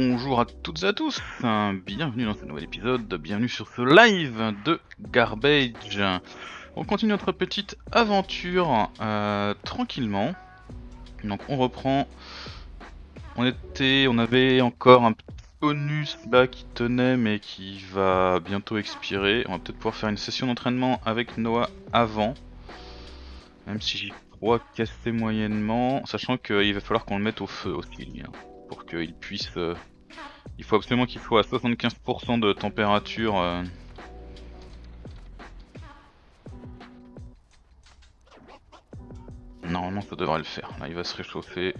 Bonjour à toutes et à tous, bienvenue dans ce nouvel épisode, bienvenue sur ce live de Garbage. On continue notre petite aventure euh, tranquillement. Donc on reprend. On était, on avait encore un petit bonus là qui tenait mais qui va bientôt expirer. On va peut-être pouvoir faire une session d'entraînement avec Noah avant. Même si j'y crois casser moyennement, sachant qu'il va falloir qu'on le mette au feu aussi. Hein pour qu'il puisse... Euh, il faut absolument qu'il soit à 75% de température. Euh. Normalement ça devrait le faire. Là il va se réchauffer.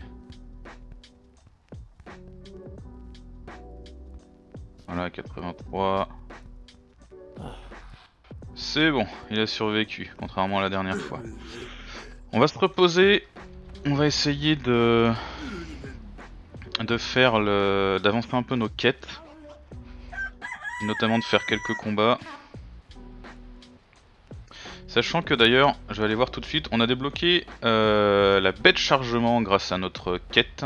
Voilà 83. C'est bon, il a survécu, contrairement à la dernière fois. On va se reposer. On va essayer de de faire le, d'avancer un peu nos quêtes, notamment de faire quelques combats. Sachant que d'ailleurs, je vais aller voir tout de suite, on a débloqué euh, la baie de chargement grâce à notre quête.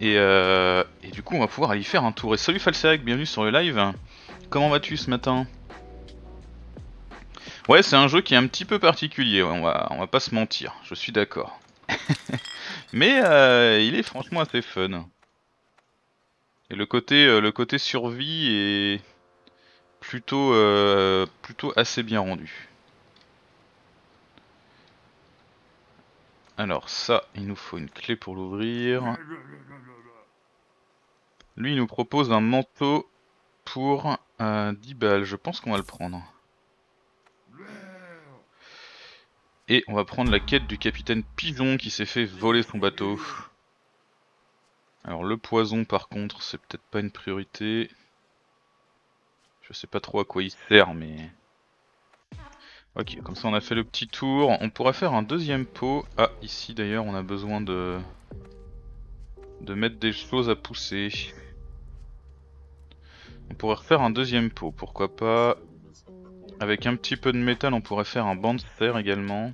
Et, euh, et, du coup, on va pouvoir aller faire un tour. Et salut Falseac, bienvenue sur le live. Comment vas-tu ce matin? Ouais, c'est un jeu qui est un petit peu particulier, on va pas se mentir, je suis d'accord. Mais euh, il est franchement assez fun. Et le côté, euh, le côté survie est plutôt, euh, plutôt assez bien rendu. Alors ça, il nous faut une clé pour l'ouvrir. Lui, il nous propose un manteau pour 10 balles. Je pense qu'on va le prendre. Et on va prendre la quête du capitaine Pigeon qui s'est fait voler son bateau. Alors le poison par contre c'est peut-être pas une priorité. Je sais pas trop à quoi il sert mais... Ok, comme ça on a fait le petit tour. On pourrait faire un deuxième pot. Ah, ici d'ailleurs on a besoin de... de mettre des choses à pousser. On pourrait refaire un deuxième pot, pourquoi pas avec un petit peu de métal, on pourrait faire un banc de fer également.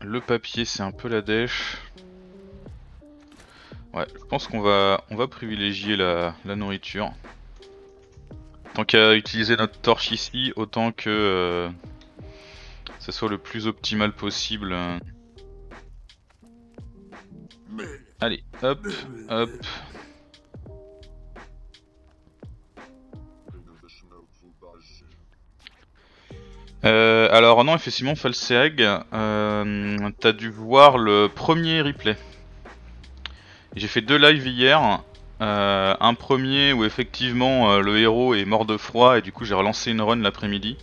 Le papier, c'est un peu la dèche. Ouais, je pense qu'on va, on va privilégier la, nourriture. Tant qu'à utiliser notre torche ici, autant que euh, ce soit le plus optimal possible. Allez, hop, hop. Euh, alors non, effectivement, Falseag, euh, t'as dû voir le premier replay. J'ai fait deux lives hier. Euh, un premier où effectivement euh, le héros est mort de froid et du coup j'ai relancé une run l'après-midi.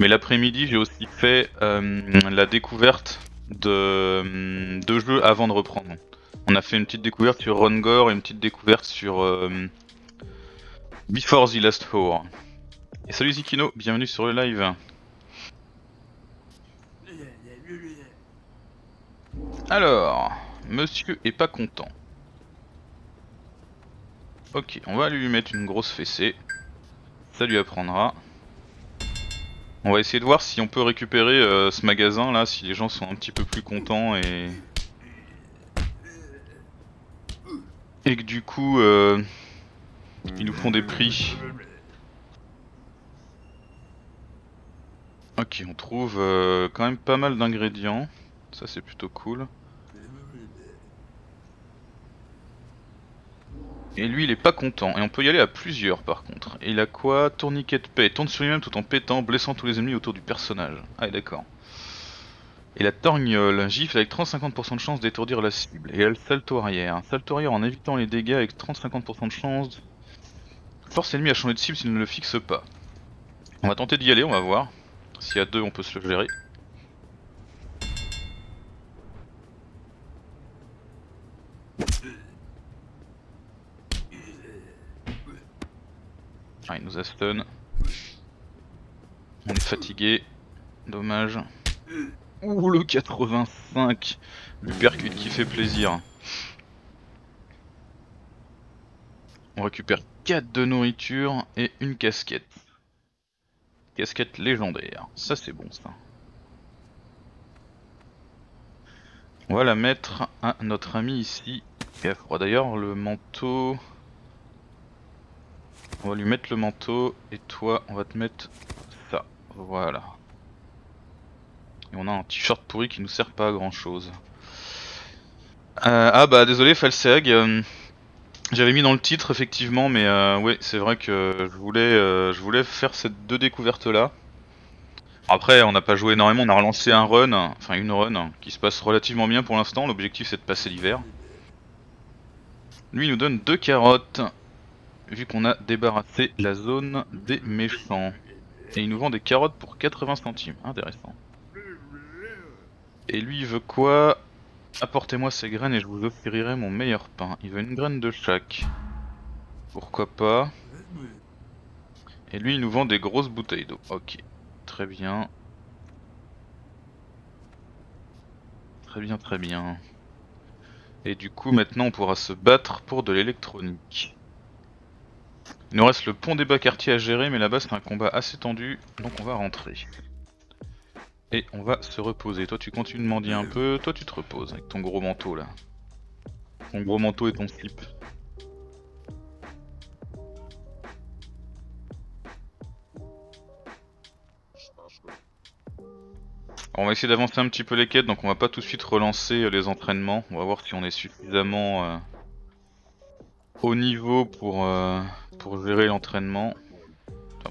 Mais l'après-midi j'ai aussi fait la découverte de, de jeux avant de reprendre. On a fait une petite découverte sur Rungor et une petite découverte sur Before the Last Four. Et salut Zikino, bienvenue sur le live. Alors, monsieur est pas content. Ok, on va lui mettre une grosse fessée. Ça lui apprendra. On va essayer de voir si on peut récupérer euh, ce magasin là, si les gens sont un petit peu plus contents et... Et que du coup, euh, ils nous font des prix. Ok, on trouve euh, quand même pas mal d'ingrédients. Ça c'est plutôt cool. Et lui il est pas content, et on peut y aller à plusieurs par contre. Et il a quoi? Tourniquet de paix, tourne sur lui-même tout en pétant, blessant tous les ennemis autour du personnage. Ah d'accord. Et la torgnole, gifle avec 30-50% de chance d'étourdir la cible. Et elle salto arrière. Salto arrière en évitant les dégâts avec 30-50% de chance. Force l'ennemi à changer de cible s'il ne le fixe pas. On va tenter d'y aller, on va voir. S'il y a deux on peut se le gérer. On est fatigué. Dommage. Ouh, le 85 Le percute qui fait plaisir. On récupère 4 de nourriture et une casquette. Casquette légendaire. Ça, c'est bon, ça. On va la mettre à notre ami ici. D'ailleurs, le manteau... On va lui mettre le manteau et toi, on va te mettre ça. Voilà. Et on a un t-shirt pourri qui nous sert pas à grand chose. Euh, ah bah désolé Falseag, euh, j'avais mis dans le titre effectivement, mais euh, ouais c'est vrai que je voulais, je voulais faire ces deux découvertes là. Après on n'a pas joué énormément, on a relancé un run, enfin une run qui se passe relativement bien pour l'instant, l'objectif c'est de passer l'hiver. Lui nous donne deux carottes, vu qu'on a débarrassé la zone des méchants. Et il nous vend des carottes pour 80 centimes, intéressant. Et lui il veut quoi? Apportez-moi ces graines et je vous offrirai mon meilleur pain. Il veut une graine de chaque. Pourquoi pas? Et lui il nous vend des grosses bouteilles d'eau. Ok, très bien. Très bien, très bien. Et du coup maintenant on pourra se battre pour de l'électronique. Il nous reste le pont des bas quartiers à gérer mais là-bas c'est un combat assez tendu donc on va rentrer. Et on va se reposer. Toi tu continues de mendier un peu, toi tu te reposes avec ton gros manteau là. Ton gros manteau et ton slip. on va essayer d'avancer un petit peu les quêtes, donc on va pas tout de suite relancer euh, les entraînements. On va voir si on est suffisamment euh, au niveau pour, euh, pour gérer l'entraînement.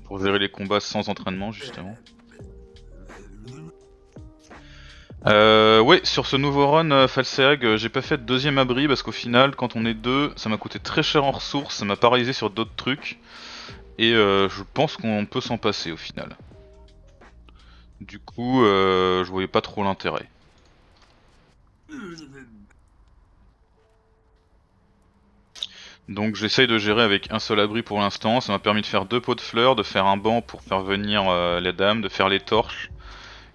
Pour gérer les combats sans entraînement justement. Euh, ouais, sur ce nouveau run euh, euh, j'ai pas fait de deuxième abri parce qu'au final, quand on est deux, ça m'a coûté très cher en ressources, ça m'a paralysé sur d'autres trucs. Et euh, je pense qu'on peut s'en passer au final. Du coup, je voyais pas trop l'intérêt. Donc j'essaye de gérer avec un seul abri pour l'instant, ça m'a permis de faire deux pots de fleurs, de faire un banc pour faire venir les dames, de faire les torches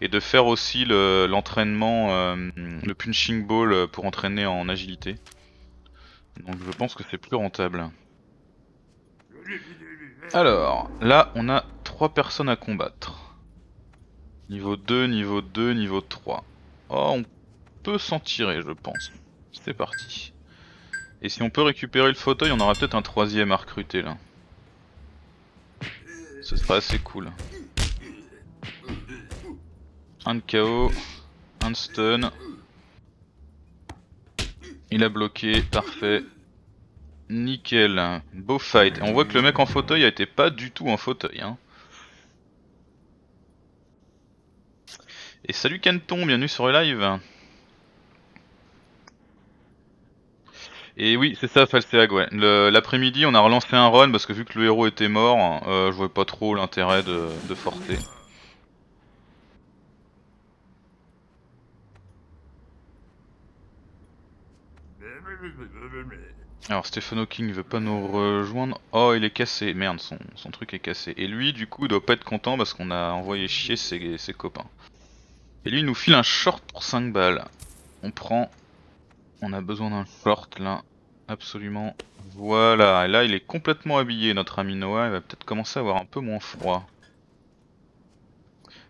et de faire aussi l'entraînement, euh, le, punching ball pour entraîner en agilité. Donc je pense que c'est plus rentable. Alors, là on a 3 personnes à combattre. Niveau 2, niveau 2, niveau 3. Oh, on peut s'en tirer je pense. C'est parti. Et si on peut récupérer le fauteuil, on aura peut-être un troisième à recruter là. Ce serait assez cool. Un de KO, un de stun. Il a bloqué, parfait. Nickel, beau fight. On voit que le mec en fauteuil a été pas du tout en fauteuil. Hein. Et salut Canton, bienvenue sur le live. Et oui, c'est ça Falseag, ouais. L'après-midi, on a relancé un run parce que vu que le héros était mort, euh, je voyais pas trop l'intérêt de, de forcer. Alors Stefano King veut pas nous rejoindre. Oh il est cassé, merde son, truc est cassé. Et lui du coup il doit pas être content parce qu'on a envoyé chier ses, ses, copains. Et lui il nous file un short pour 5 balles. On prend. On a besoin d'un short là. Absolument. Voilà, et là il est complètement habillé notre ami Noah, il va peut-être commencer à avoir un peu moins froid.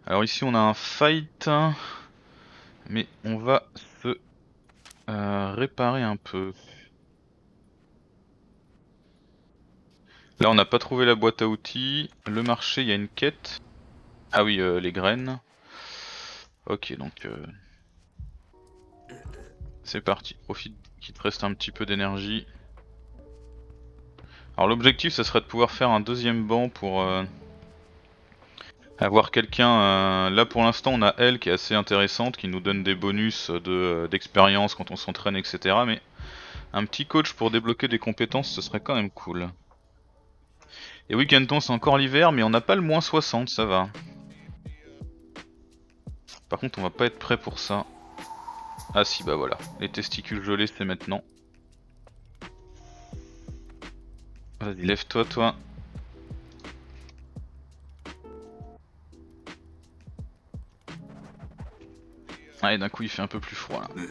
Alors ici on a un fight. Mais on va se euh, réparer un peu. Là on n'a pas trouvé la boîte à outils. Le marché, il y a une quête. Ah oui, euh, les graines. Ok, donc... Euh, c'est parti. Profite qu'il te reste un petit peu d'énergie. Alors l'objectif, ce serait de pouvoir faire un deuxième banc pour... Euh, avoir quelqu'un... là pour l'instant, on a elle qui est assez intéressante, qui nous donne des bonus d'expérience quand on s'entraîne, etc. Mais un petit coach pour débloquer des compétences, ce serait quand même cool. Et oui, Canton, c'est encore l'hiver, mais on n'a pas le moins 60, ça va. Par contre, on va pas être prêt pour ça. Ah si, bah voilà. Les testicules gelés, c'est maintenant. Vas-y, lève-toi, toi. Allez, d'un coup, il fait un peu plus froid, là.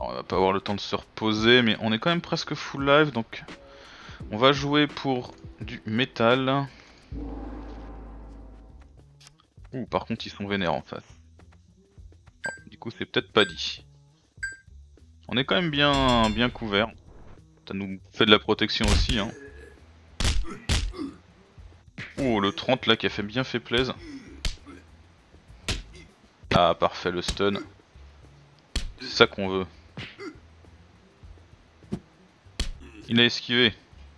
on va pas avoir le temps de se reposer, mais on est quand même presque full live, donc on va jouer pour du métal. Ouh, par contre, ils sont vénères en face. C'est peut-être pas dit. On est quand même bien, bien couvert. Ça nous fait de la protection aussi. Hein. Oh le 30 là qui a fait bien fait plaisir. Ah parfait le stun. C'est ça qu'on veut. Il a esquivé.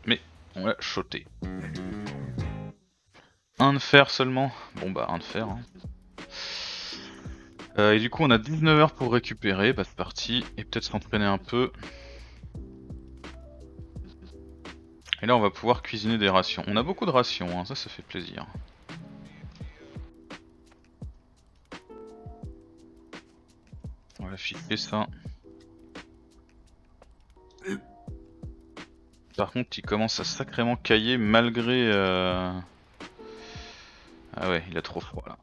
Mais on l'a shoté. Un de fer seulement. Bon bah un de fer. Hein. Euh, et du coup on a 19 heures pour récupérer, bah c'est parti, et peut-être s'entraîner un peu. Et là on va pouvoir cuisiner des rations. On a beaucoup de rations, hein, ça ça fait plaisir. On va filer ça. Par contre il commence à sacrément cailler malgré... Euh... Ah ouais, il a trop froid là.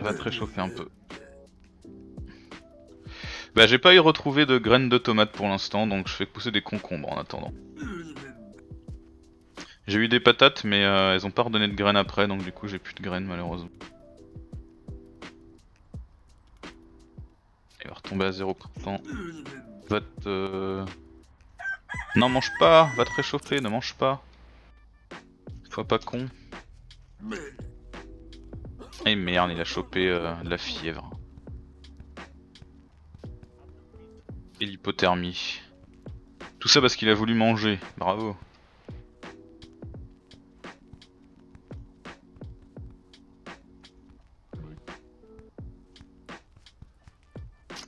Va te réchauffer un peu. Bah j'ai pas eu retrouvé de graines de tomates pour l'instant, donc je fais pousser des concombres en attendant. J'ai eu des patates, mais euh, elles ont pas redonné de graines après, donc du coup j'ai plus de graines malheureusement. Il va retomber à 0%. Va te... Non mange pas, va te réchauffer, ne mange pas. Sois pas con. Et merde, il a chopé euh, la fièvre. Et l'hypothermie. Tout ça parce qu'il a voulu manger. Bravo.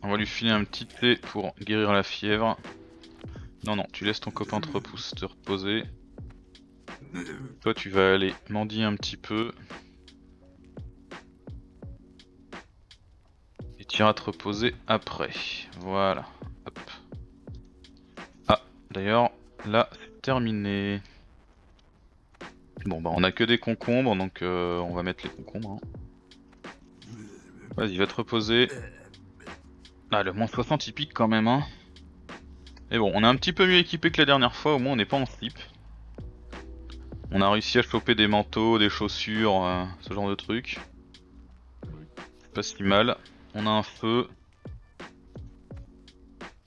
On va lui filer un petit thé pour guérir la fièvre. Non, non, tu laisses ton copain te, te reposer. Toi, tu vas aller mendier un petit peu. Tu iras te reposer après. Voilà. Ah, d'ailleurs, là, c'est terminé. Bon, bah, on a que des concombres, donc euh, on va mettre les concombres. Hein. Vas-y, va te reposer. Ah, le moins 60 il pique quand même, hein. Et bon, on est un petit peu mieux équipé que la dernière fois, au moins on n'est pas en slip. On a réussi à choper des manteaux, des chaussures, euh, ce genre de trucs. Pas si mal. On a un feu.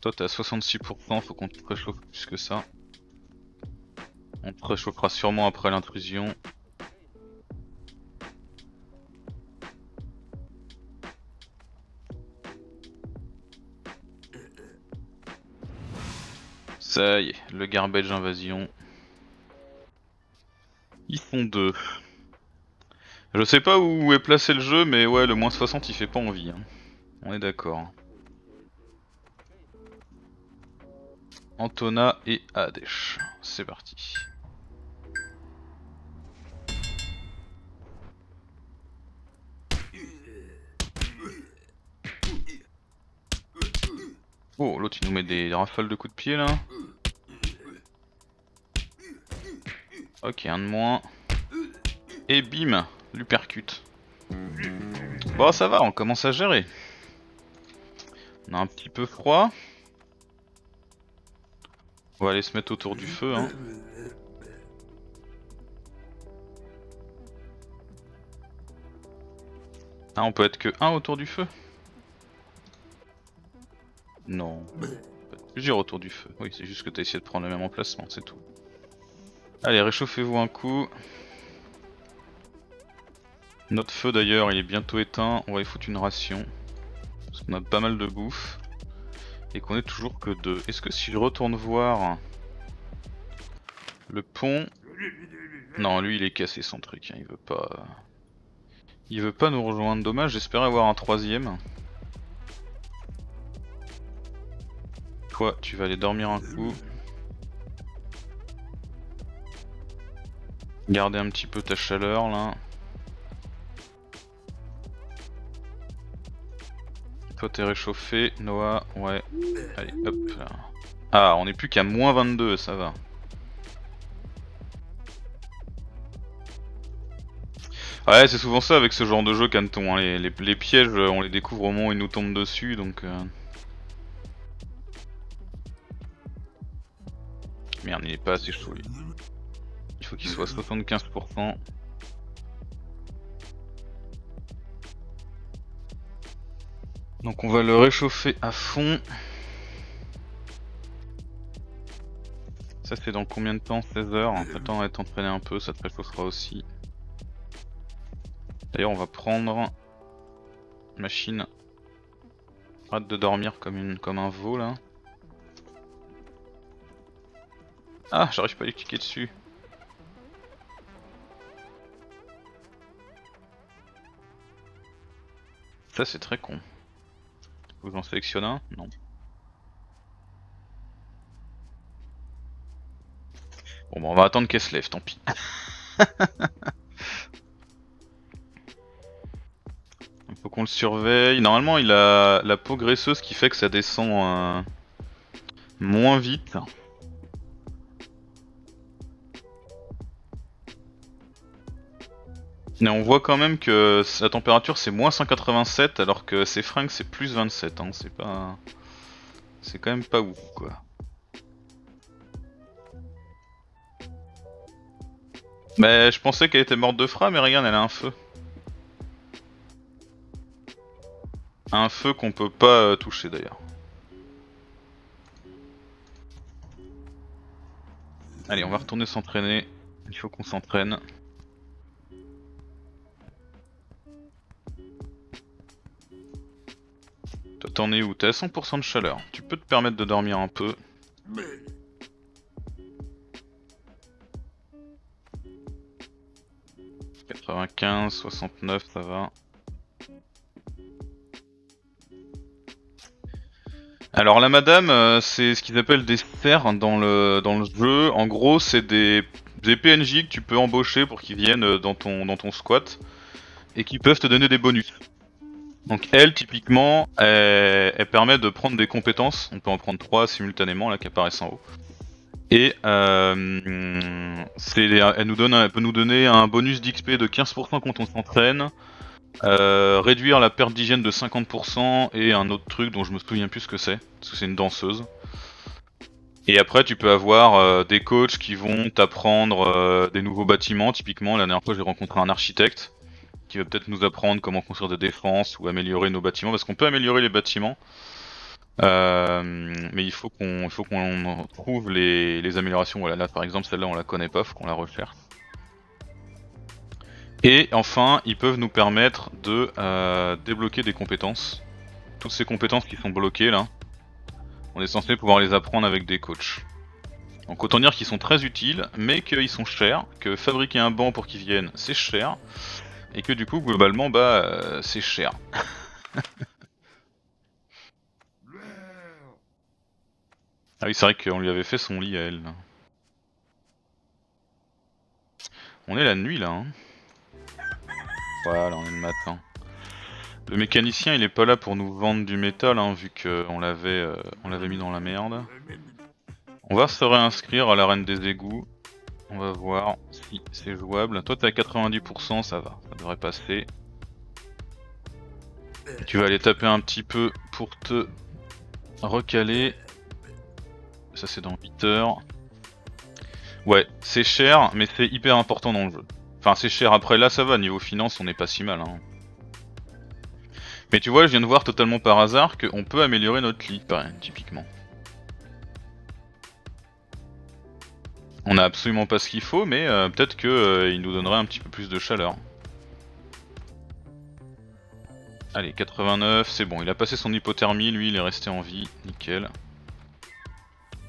Toi t'es à 66%, faut qu'on te réchauffe plus que ça. On te réchauffera sûrement après l'intrusion. Ça y est, le garbage invasion. Ils sont deux. Je sais pas où est placé le jeu, mais ouais, le moins 60 il fait pas envie. Hein. On est d'accord. Antona et Adesh. C'est parti. Oh, l'autre il nous met des rafales de coups de pied là. Ok, un de moins. Et bim L'upercute. Bon, ça va, on commence à gérer. On a un petit peu froid. On va aller se mettre autour du feu. Hein. Ah, on peut être que un autour du feu? Non. Plusieurs autour du feu. Oui, c'est juste que t'as essayé de prendre le même emplacement, c'est tout. Allez, réchauffez-vous un coup. Notre feu d'ailleurs il est bientôt éteint, on va y foutre une ration. Parce qu'on a pas mal de bouffe. Et qu'on est toujours que deux. Est-ce que si je retourne voir le pont... Non lui il est cassé son truc, hein. il veut pas... Il veut pas nous rejoindre, dommage, j'espérais avoir un troisième. Toi tu vas aller dormir un coup? Garder un petit peu ta chaleur là. T'es réchauffé, Noah, ouais. Allez, hop. Ah, on est plus qu'à moins 22, ça va. Ouais, c'est souvent ça avec ce genre de jeu, Canton. Hein. Les, pièges, on les découvre au moment où ils nous tombent dessus, donc... Euh... Merde, il est pas assez chaud. Il faut qu'il soit à 75%. Donc on va le réchauffer à fond. Ça c'est dans combien de temps? 16 heures? Attends, on va t'entraîner un peu, ça te réchauffera aussi. D'ailleurs on va prendre machine. Hâte de dormir comme, une, comme un veau là. Ah, j'arrive pas à cliquer dessus. Ça c'est très con. Faut que j'en sélectionne un? Non. Bon bah on va attendre qu'elle se lève, tant pis. il faut qu'on le surveille. Normalement il a la peau graisseuse qui fait que ça descend euh, moins vite. Mais on voit quand même que sa température c'est moins 187 alors que ses fringues c'est plus 27, hein. c'est pas... C'est quand même pas ouf quoi. Mais je pensais qu'elle était morte de froid mais regarde elle a un feu. Un feu qu'on peut pas euh, toucher d'ailleurs. Allez on va retourner s'entraîner, il faut qu'on s'entraîne. T'en es où T'es à 100% de chaleur. Tu peux te permettre de dormir un peu. « 95, 69, ça va. Alors la madame, euh, c'est ce qu'ils appellent des le, dans le jeu. En gros, c'est des, des PNJ que tu peux embaucher pour qu'ils viennent euh, dans ton, dans ton squat et qui peuvent te donner des bonus. Donc elle, typiquement, elle, permet de prendre des compétences. On peut en prendre trois simultanément là qui apparaissent en haut. Et euh, elle, peut nous donner un bonus d'XP de 15% quand on s'entraîne, euh, réduire la perte d'hygiène de 50% et un autre truc dont je me souviens plus ce que c'est, parce que c'est une danseuse. Et après, tu peux avoir euh, des coachs qui vont t'apprendre des nouveaux bâtiments. Typiquement, la dernière fois, j'ai rencontré un architecte qui va peut-être nous apprendre comment construire des défenses ou améliorer nos bâtiments, parce qu'on peut améliorer les bâtiments. Euh, mais il faut qu'on trouve les, les, améliorations. Voilà, là par exemple, celle-là on la connaît pas, faut qu'on la recherche. Et enfin, ils peuvent nous permettre de euh, débloquer des compétences. Toutes ces compétences qui sont bloquées là, on est censé pouvoir les apprendre avec des coachs. Donc autant dire qu'ils sont très utiles, mais qu'ils sont chers, que fabriquer un banc pour qu'ils viennent, c'est cher, et que du coup, globalement, bah, euh, c'est cher. ah oui, c'est vrai qu'on lui avait fait son lit à elle. On est la nuit là. Hein. Voilà, on est le matin. Le mécanicien, il est pas là pour nous vendre du métal, hein, vu qu'on l'avait, euh, on l'avait mis dans la merde. On va se réinscrire à l'arène des égouts. On va voir si c'est jouable. Toi t'es à 90%, ça va, ça devrait passer. tu vas aller taper un petit peu pour te recaler. Ça c'est dans 8 heures. Ouais, c'est cher, mais c'est hyper important dans le jeu. Enfin c'est cher, après là ça va, niveau finance on est pas si mal. Hein. Mais tu vois, je viens de voir totalement par hasard qu'on peut améliorer notre lit, typiquement. On a absolument pas ce qu'il faut, mais euh, peut-être qu'il euh, nous donnerait un petit peu plus de chaleur. Allez, 89, c'est bon, il a passé son hypothermie, lui il est resté en vie, nickel.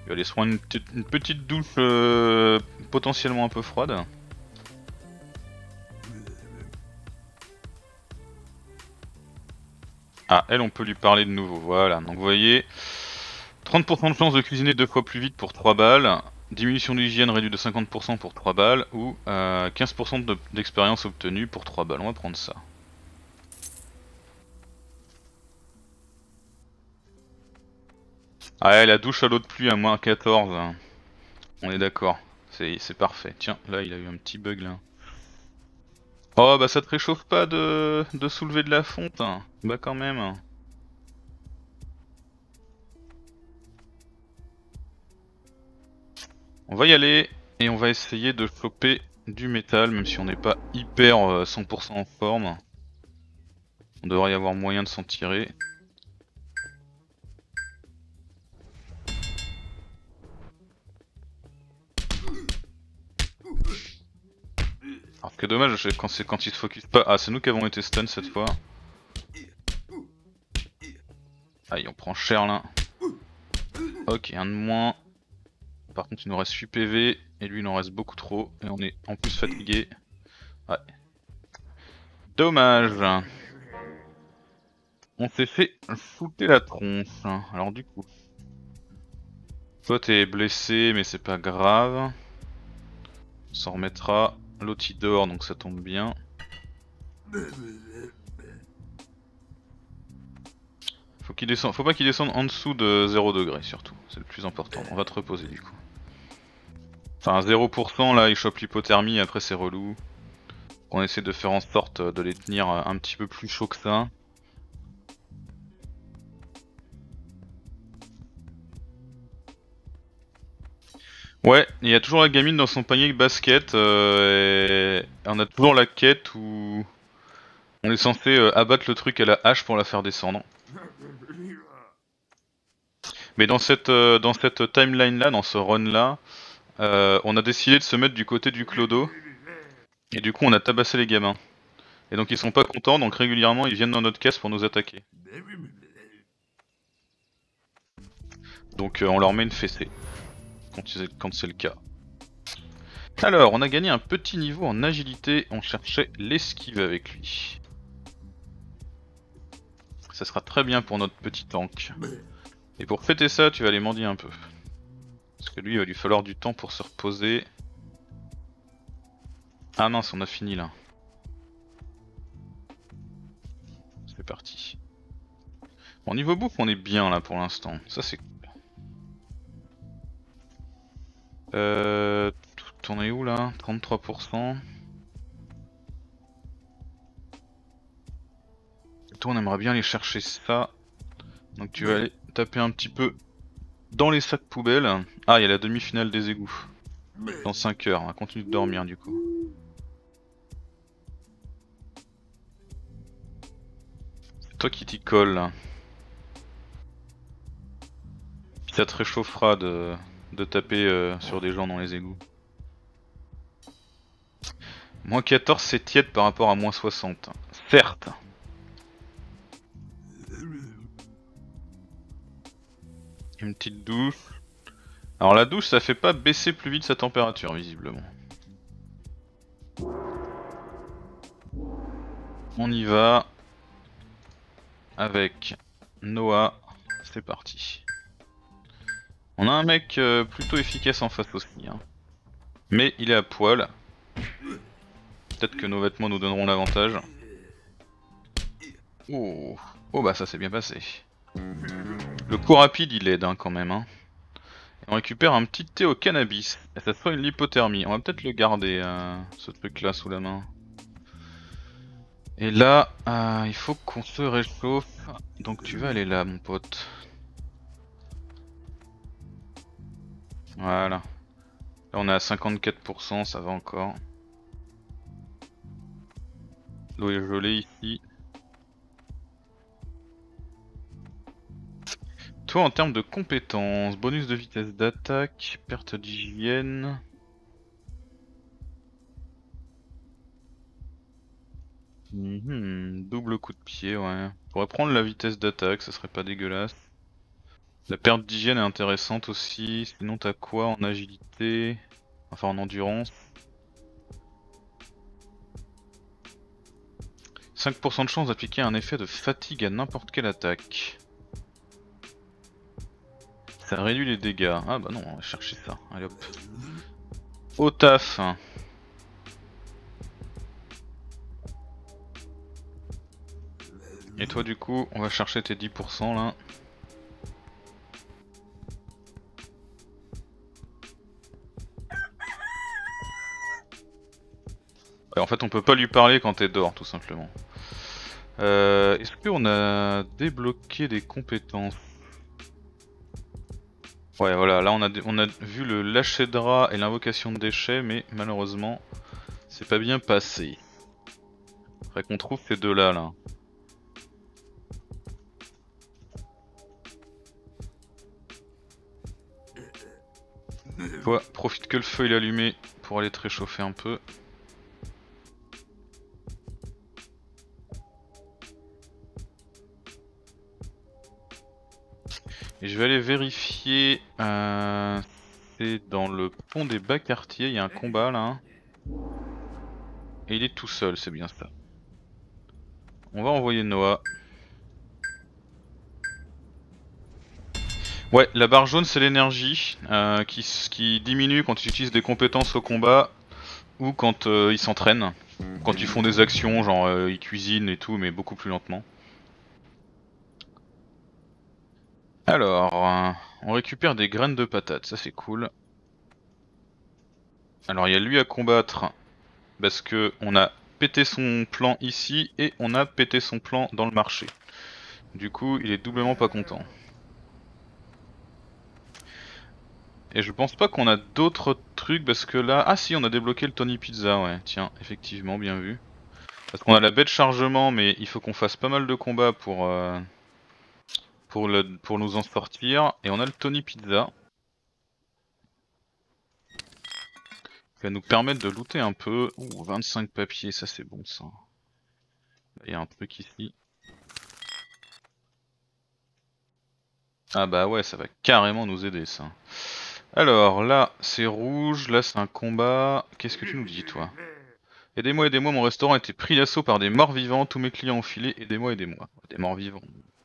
Il va aller se prendre une, petite douche euh, potentiellement un peu froide. Ah, elle on peut lui parler de nouveau, voilà. Donc vous voyez, 30% de chance de cuisiner deux fois plus vite pour 3 balles, Diminution d'hygiène réduite de 50% pour 3 balles ou 15% euh, d'expérience obtenue pour 3 balles. On va prendre ça. Ah la douche à l'eau de pluie à moins 14. On est d'accord. C'est parfait. Tiens, là il a eu un petit bug là. Oh bah ça te réchauffe pas de, de soulever de la fonte. Bah quand même. On va y aller et on va essayer de choper du métal, même si on n'est pas hyper euh, 100% en forme. On devrait y avoir moyen de s'en tirer. Alors que dommage quand, quand ils se focus pas. Ah c'est nous qui avons été stun cette fois. Aïe on prend cher là. Ok un de moins. Par contre, il nous reste 8 PV et lui il en reste beaucoup trop. Et on est en plus fatigué. Ouais. Dommage. On s'est fait fouter la tronche. Alors du coup. Toi t'es blessé mais c'est pas grave. On s'en remettra. L'autre il dort donc ça tombe bien. Faut qu'il faut pas qu'il descende en dessous de 0 degré surtout, c'est le plus important. On va te reposer du coup. Enfin 0% là il chope l'hypothermie après c'est relou. On essaie de faire en sorte de les tenir un petit peu plus chaud que ça. Ouais, il y a toujours la gamine dans son panier de basket euh, et on a toujours la quête où on est censé euh, abattre le truc à la hache pour la faire descendre. Mais dans cette, euh, dans cette timeline là, dans ce run là, on a décidé de se mettre du côté du clodo et du coup on a tabassé les gamins. Et donc ils sont pas contents, donc régulièrement ils viennent dans notre caisse pour nous attaquer. Donc on leur met une fessée quand c'est le cas. Alors, on a gagné un petit niveau en agilité, on cherchait l'esquive avec lui. Ça sera très bien pour notre petit tank. Et pour fêter ça, tu vas aller mendier un peu. Parce que lui, il va lui falloir du temps pour se reposer. Ah mince, on a fini là. C'est parti. Bon, niveau bouffe, on est bien là pour l'instant. Ça, c'est Euh, T'en es où là? 33%. toi on aimerait bien aller chercher ça. Donc tu vas aller taper un petit peu dans les sacs poubelles. Ah, il y a la demi-finale des égouts. Dans 5 heures, on va continuer de dormir du coup. C'est toi qui t'y colle là. Puis ça te réchauffera de de taper euh, sur des gens dans les égouts. Moins 14 c'est tiède par rapport à moins 60. Certes. Une petite douche. Alors la douche ça fait pas baisser plus vite sa température visiblement. On y va. Avec Noah. C'est parti. On a un mec euh, plutôt efficace en face aussi. Hein. Mais il est à poil. Peut-être que nos vêtements nous donneront l'avantage. Oh. oh bah ça s'est bien passé. Le coup rapide il aide hein, quand même. Hein. on récupère un petit thé au cannabis. Et ça une l'hypothermie. On va peut-être le garder euh, ce truc là sous la main. Et là, euh, il faut qu'on se réchauffe. Donc tu vas aller là mon pote. Voilà. Là on est à 54%, ça va encore. L'eau est gelée ici. En termes de compétences, bonus de vitesse d'attaque, perte d'hygiène. Mhm, double coup de pied, ouais. Pourrait prendre la vitesse d'attaque, ça serait pas dégueulasse. La perte d'hygiène est intéressante aussi. Sinon, t'as quoi en agilité? Enfin, en endurance? 5% de chance d'appliquer un effet de fatigue à n'importe quelle attaque. Réduit les dégâts. Ah bah non, on va chercher ça. Allez hop. Au taf. Et toi du coup, on va chercher tes 10% là. en fait, on peut pas lui parler quand t'es dehors, tout simplement. Euh, Est-ce qu'on a débloqué des compétences? Ouais, voilà, là on a, on a vu le lâcher de drap et l'invocation de déchets, mais malheureusement, c'est pas bien passé. Faudrait qu'on trouve ces deux-là, là. profite que le feu est allumé pour aller te réchauffer un peu. Et je vais aller vérifier. Euh, c'est dans le pont des bas quartiers, il y a un combat là. Et il est tout seul, c'est bien ça. On va envoyer Noah. Ouais, la barre jaune c'est l'énergie euh, qui, diminue quand ils utilisent des compétences au combat ou quand euh, ils s'entraînent. Quand ils font des actions, genre ils cuisinent et tout, mais beaucoup plus lentement. Alors, on récupère des graines de patates, ça c'est cool. Alors il y a lui à combattre parce que on a pété son plan ici et on a pété son plan dans le marché. Du coup, il est doublement pas content. Et je pense pas qu'on a d'autres trucs parce que là... Ah si, on a débloqué le Tony Pizza, ouais. Tiens, effectivement, bien vu. Parce qu'on a la baie de chargement, mais il faut qu'on fasse pas mal de combats pour, euh, pour, nous en sortir. Et on a le Tony Pizza. Qui va nous permettre de looter un peu. Ouh, 25 papiers, ça c'est bon ça. Il y a un truc ici. Ah bah ouais, ça va carrément nous aider ça. Alors là c'est rouge, là c'est un combat. Qu'est-ce que tu nous dis toi? Aidez-moi, aidez-moi, mon restaurant a été pris d'assaut par des morts vivants, tous mes clients ont filé, aidez-moi, aidez-moi. Des morts vivants,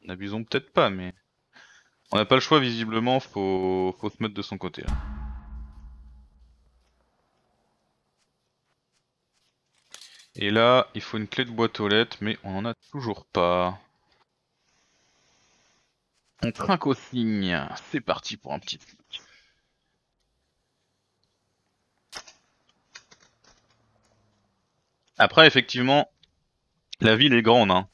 n'abusons peut-être pas mais... On n'a pas le choix visiblement, faut... se mettre de son côté. Et là, il faut une clé de boîte aux lettres, mais on en a toujours pas. On trinque au signe, c'est parti pour un petit truc. Après, effectivement, la ville est grande. Hein.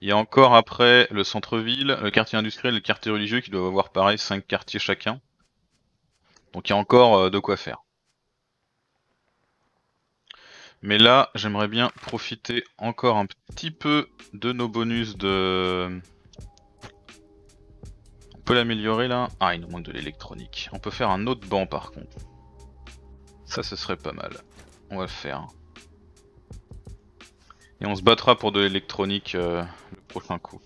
Il y a encore après le centre-ville, le quartier industriel et le quartier religieux qui doivent avoir pareil 5 quartiers chacun. Donc il y a encore euh, de quoi faire. Mais là, j'aimerais bien profiter encore un petit peu de nos bonus de... On peut l'améliorer là? Ah, il nous manque de l'électronique. On peut faire un autre banc par contre. Ça, ce serait pas mal. On va le faire. Et on se battra pour de l'électronique euh, le prochain coup.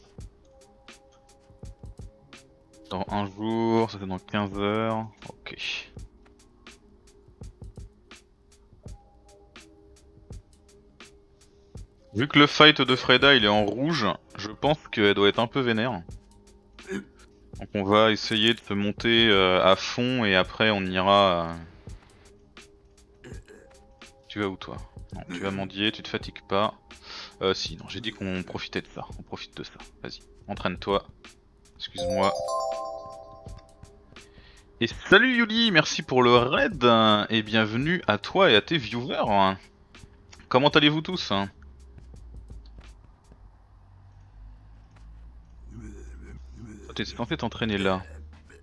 Dans un jour, ça fait dans 15 heures. Ok. Vu que le fight de Freda il est en rouge, je pense qu'elle doit être un peu vénère. Donc on va essayer de se monter euh, à fond et après on ira... Euh, tu vas où toi? Tu vas mendier, tu te fatigues pas. Euh, si, non, j'ai dit qu'on profitait de ça. On profite de ça. Vas-y, entraîne-toi. Excuse-moi. Et salut Yuli, merci pour le raid et bienvenue à toi et à tes viewers. Comment allez-vous tous T'es censé t'entraîner là,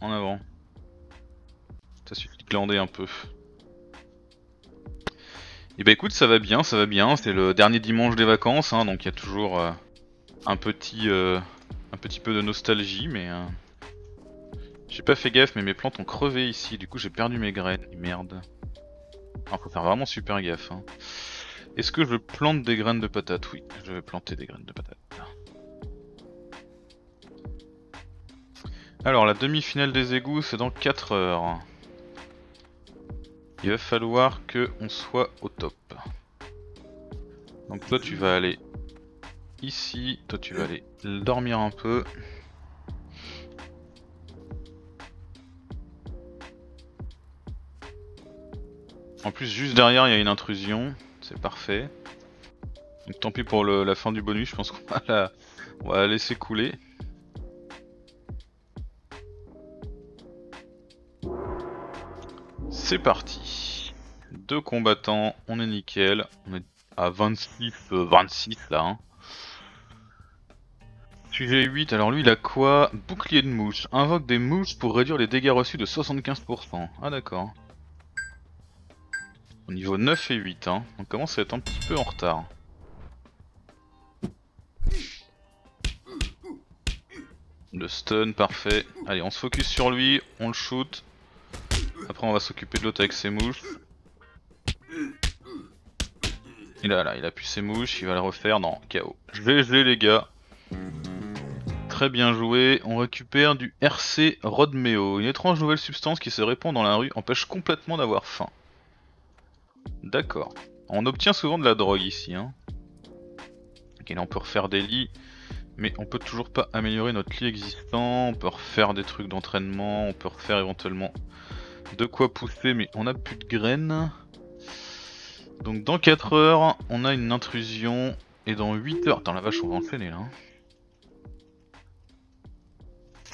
en avant. Ça suffit de glander un peu. Et eh bah ben, écoute, ça va bien, ça va bien. C'est le dernier dimanche des vacances, hein, donc il y a toujours euh, un petit euh, un petit peu de nostalgie, mais euh, j'ai pas fait gaffe, mais mes plantes ont crevé ici. Du coup, j'ai perdu mes graines. Merde. Il faut faire vraiment super gaffe. Hein. Est-ce que je plante des graines de patates? Oui, je vais planter des graines de patates. Alors, la demi-finale des égouts, c'est dans 4 heures. Il va falloir que on soit au top. Donc toi tu vas aller ici, toi tu vas aller dormir un peu. En plus juste derrière il y a une intrusion, c'est parfait. Donc tant pis pour la fin du bonus, je pense qu'on va la, on va la laisser couler. C'est parti. Deux combattants, on est nickel. On est à 26, 26 euh, là. Hein. Sujet 8, alors lui il a quoi? Bouclier de mouche. Invoque des mouches pour réduire les dégâts reçus de 75%. Ah d'accord. Au niveau 9 et 8, hein. on commence à être un petit peu en retard. Le stun, parfait. Allez, on se focus sur lui, on le shoot. Après on va s'occuper de l'autre avec ses mouches. Il a là, il a pu ses mouches, il va le refaire. Non, KO. Je vais geler les gars. Très bien joué. On récupère du RC Rodmeo. Une étrange nouvelle substance qui se répand dans la rue empêche complètement d'avoir faim. D'accord. On obtient souvent de la drogue ici. Hein. Ok, là on peut refaire des lits. Mais on peut toujours pas améliorer notre lit existant. On peut refaire des trucs d'entraînement. On peut refaire éventuellement de quoi pousser. Mais on a plus de graines. Donc dans 4 heures, on a une intrusion. Et dans 8 heures... Attends la vache, on va enchaîner là. Hein.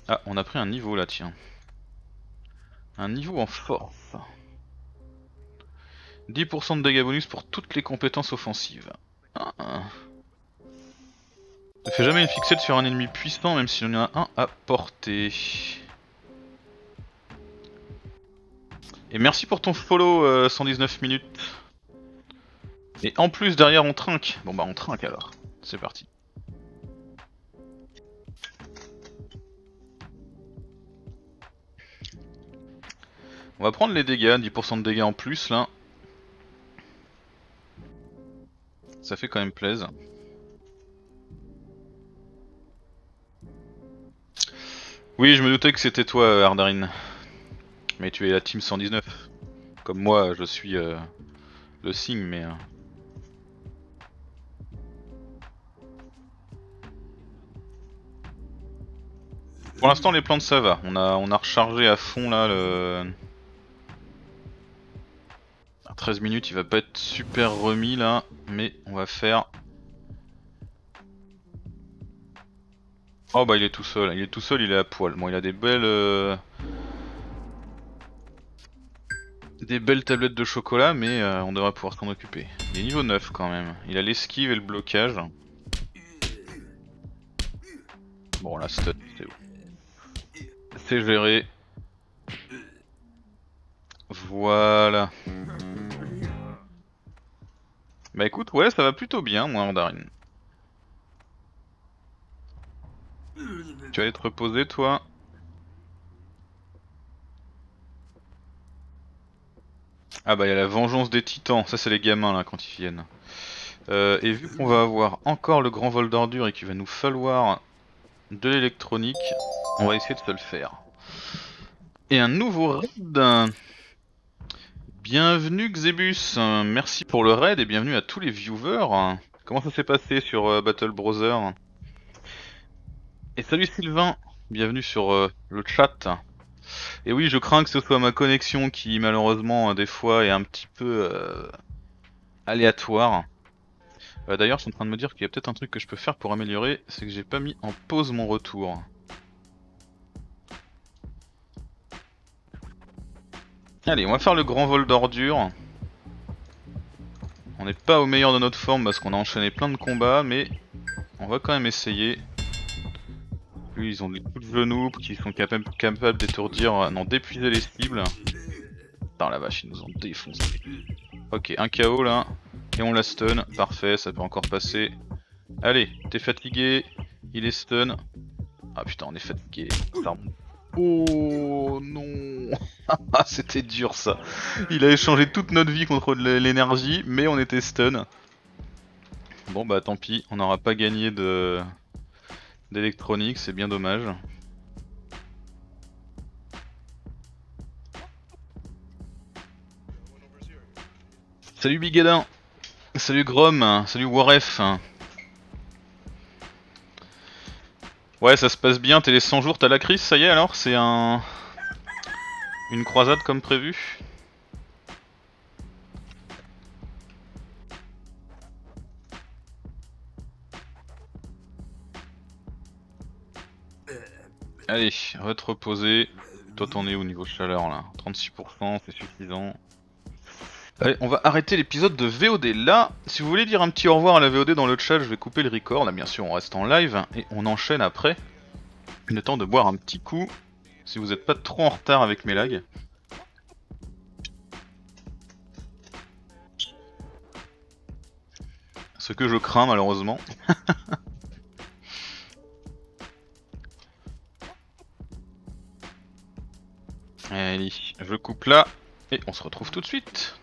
Ah, on a pris un niveau là, tiens. Un niveau en force. 10% de dégâts bonus pour toutes les compétences offensives. Ah. Ne fais jamais une fixette sur un ennemi puissant, même s'il y en a un à porter. Et merci pour ton follow, 119 euh, minutes. Et en plus, derrière, on trinque. Bon bah, on trinque alors. C'est parti. On va prendre les dégâts, 10% de dégâts en plus là. Ça fait quand même plaisir. Oui, je me doutais que c'était toi, Ardarine. Mais tu es la team 119. Comme moi, je suis euh, le signe, mais... Euh. Pour l'instant, les plantes ça va. On a, on a rechargé à fond là le... 13 minutes, il va pas être super remis là, mais on va faire... Oh bah il est tout seul, il est tout seul, il est à poil. Bon il a des belles... Euh, des belles tablettes de chocolat, mais euh, on devrait pouvoir s'en occuper. Il est niveau 9 quand même, il a l'esquive et le blocage. Bon là c'est C'est géré. Voilà. Bah écoute, ouais, ça va plutôt bien, moi, Mandarine. Tu vas aller te reposer, toi Ah bah il y a la vengeance des titans, ça c'est les gamins là quand ils viennent. Euh, et vu qu'on va avoir encore le grand vol d'ordures et qu'il va nous falloir de l'électronique, on va essayer de se le faire. Et un nouveau raid Bienvenue Xebus, merci pour le raid et bienvenue à tous les viewers. Comment ça s'est passé sur euh, Battle Brother? Et salut Sylvain, bienvenue sur euh, le chat. Et oui, je crains que ce soit ma connexion qui malheureusement des fois est un petit peu euh, aléatoire. D'ailleurs, je suis en train de me dire qu'il y a peut-être un truc que je peux faire pour améliorer, c'est que j'ai pas mis en pause mon retour. Allez, on va faire le grand vol d'ordures. On n'est pas au meilleur de notre forme parce qu'on a enchaîné plein de combats, mais on va quand même essayer. Lui, ils ont des coups de genoux qui sont capables, capables d'étourdir, euh, non, d'épuiser les cibles. Putain la vache, ils nous ont défoncé. Ok, un KO là, et on la stun, parfait, ça peut encore passer. Allez, t'es fatigué, il est stun. Ah putain, on est fatigué, ça Oh non ah, C'était dur ça. Il a échangé toute notre vie contre l'énergie, mais on était stun. Bon bah tant pis, on n'aura pas gagné de d'électronique, c'est bien dommage. Salut Bigadin Salut Grom Salut Waref Ouais, ça se passe bien, t'es les 100 jours, t'as la crise, ça y est alors C'est un... Une croisade comme prévu Allez, va te reposer. Toi t'en es au niveau chaleur là? 36%, c'est suffisant. Allez, on va arrêter l'épisode de VOD là. Si vous voulez dire un petit au revoir à la VOD dans le chat, je vais couper le record. Là, bien sûr, on reste en live et on enchaîne après. Le temps de boire un petit coup. Si vous n'êtes pas trop en retard avec mes lags. Ce que je crains malheureusement. Allez, je coupe là et on se retrouve tout de suite.